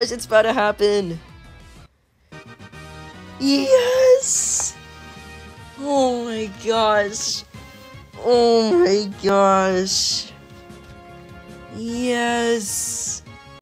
It's about to happen. Yes! Oh my gosh. Oh my gosh. Yes.